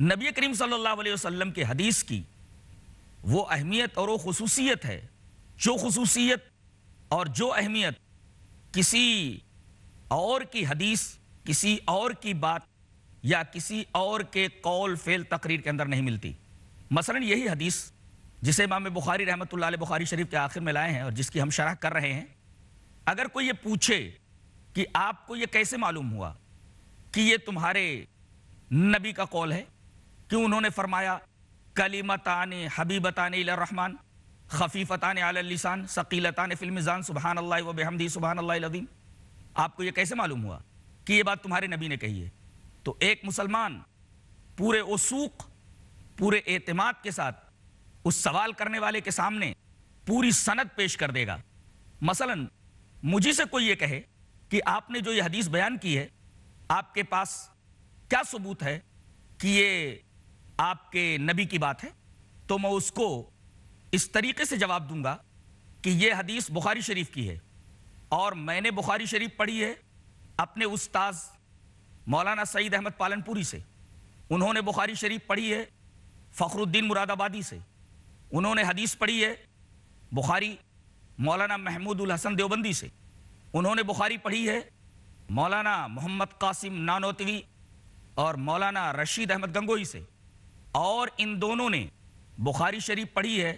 नबी करीम सल्लल्लाहु अलैहि वसल्लम के हदीस की वो अहमियत और वो खसूसियत है। जो खसूसियत और जो अहमियत किसी और की हदीस, किसी और की बात या किसी और के कौल, फेल, तकरीर के अंदर नहीं मिलती। मसलन यही हदीस जिसे इमाम बुखारी रहमत बुखारी शरीफ के आखिर में लाए हैं और जिसकी हम शरह कर रहे हैं। अगर कोई ये पूछे कि आपको ये कैसे मालूम हुआ कि ये तुम्हारे नबी का कौल है कि उन्होंने फरमाया, कलीमतान हबीबतान रहमान, खफीफतान आलिसान सकीलतान फिल्मिजान सुबहान अल्लाह व बेहमदी सुबहान अल्लाह आपको ये कैसे मालूम हुआ कि ये बात तुम्हारे नबी ने कही है? तो एक मुसलमान पूरे उसूक, पूरे एतमाद के साथ उस सवाल करने वाले के सामने पूरी सनद पेश कर देगा। मसलन, मुझे से कोई ये कहे कि आपने जो ये हदीस बयान की है, आपके पास क्या सबूत है कि ये आपके नबी की बात है तो मैं उसको इस तरीके से जवाब दूँगा कि यह हदीस बुखारी शरीफ की है। और मैंने बुखारी शरीफ पढ़ी है अपने उस्ताज मौलाना सईद अहमद पालनपुरी से। उन्होंने बुखारी शरीफ पढ़ी है फ़खरुद्दीन मुरादाबादी से। उन्होंने हदीस पढ़ी है बुखारी मौलाना महमूद उल हसन देवबंदी से। उन्होंने बुखारी पढ़ी है मौलाना मोहम्मद कासिम नानोतवी और मौलाना रशीद अहमद गंगोई से। और इन दोनों ने बुखारी शरीफ पढ़ी है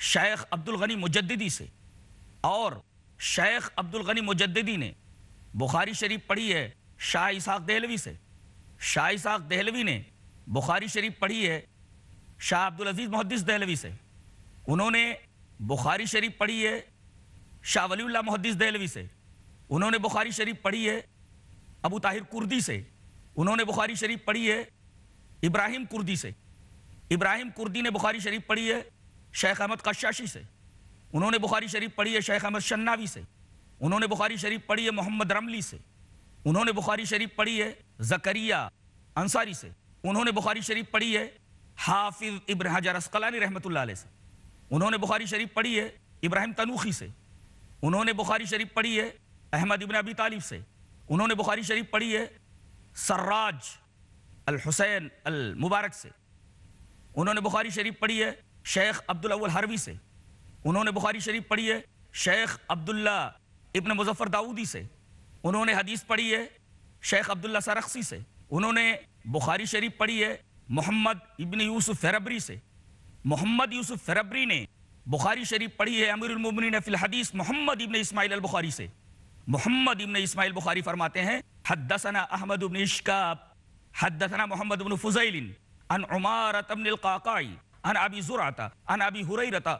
शेख अब्दुल गनी मुजद्दी से। और शेख अब्दुल गनी मुजद्दी ने बुखारी शरीफ पढ़ी है शाह इसाक दहलवी से। शाह इसाक दहलवी ने बुखारी शरीफ पढ़ी है शाह अब्दुल अज़ीज़ मुहदस दहलवी से। उन्होंने बुखारी शरीफ पढ़ी है शाह वलील्ला मुहदस दहलवी से। उन्होंने बुखारी शरीफ पढ़ी है अबू ताहिर कुर्दी से। उन्होंने बुखारी शरीफ पढ़ी है इब्राहिम कुर्दी से। इब्राहिम कुर्दी ने बुखारी शरीफ पढ़ी है, शेख अहमद कशाशी से। उन्होंने बुखारी शरीफ पढ़ी है, शेख अहमद शन्नावी से। उन्होंने बुखारी शरीफ पढ़ी है, मोहम्मद रमली से। उन्होंने बुखारी शरीफ पढ़ी है, जकरिया अंसारी से। उन्होंने बुखारी शरीफ पढ़ी है, हाफिज इब्न हजर असकलानी रहमत से। उन्होंने बुखारी शरीफ पढ़ी है, इब्राहिम तनूखी से। उन्होंने बुखारी शरीफ पढ़ी है, अहमद इबन अबी तालिब से। उन्होंने बुखारी शरीफ पढ़ी है, सर्राज अल हुसैन अल मुबारक से उन्होंने बुखारी शरीफ पढ़ी है शेख अब्दुल अव्वल हरवी से उन्होंने बुखारी शरीफ पढ़ी है शेख अब्दुल्ला इब्न मुजफ्फर दाऊदी से उन्होंने हदीस पढ़ी है शेख अब्दुल्ला सरख्सी से उन्होंने बुखारी शरीफ पढ़ी है मोहम्मद इब्न यूसुफ फरबरी से मोहम्मद यूसुफ फरबरी ने बुखारी शरीफ पढ़ी है अमीरमिन फिल हदीस मोहम्मद इब्न इस्माइल अल बुखारी से मोहम्मद इब्न इस्माइल बुखारी फरमाते हैं हदसना अहमद इब्न इश्काब हदसना मोहम्मद इब्न फुजैलिन अन उमारत इब्न अल-काकाई अन अबी जुराता अन अबी हुरैरता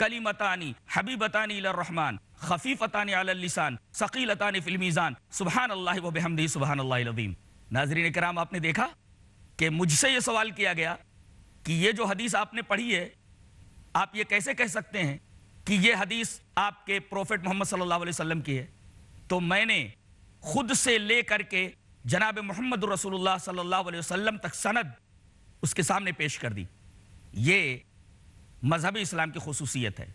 कलिमतानी हबीबतानी रहमान खफीफतानी लिसान सकीलतानी फिल मीज़ान सुबहान अल्लाह व बिहमदी सुबहान अल्लाह अज़ीम नाजरीन कराम आपने देखा कि मुझसे ये सवाल किया गया कि ये जो हदीस आपने पढ़ी है आप ये कैसे कह सकते हैं कि ये हदीस आपके प्रोफेट मोहम्मद सल्लल्लाहु अलैहि वसल्लम की है तो मैंने खुद से लेकर के जनाब मोहम्मद रसूलुल्लाह सल्लल्लाहु अलैहि वसल्लम तक सनद उसके सामने पेश कर दी। ये मजहबी इस्लाम की खसूसियत है।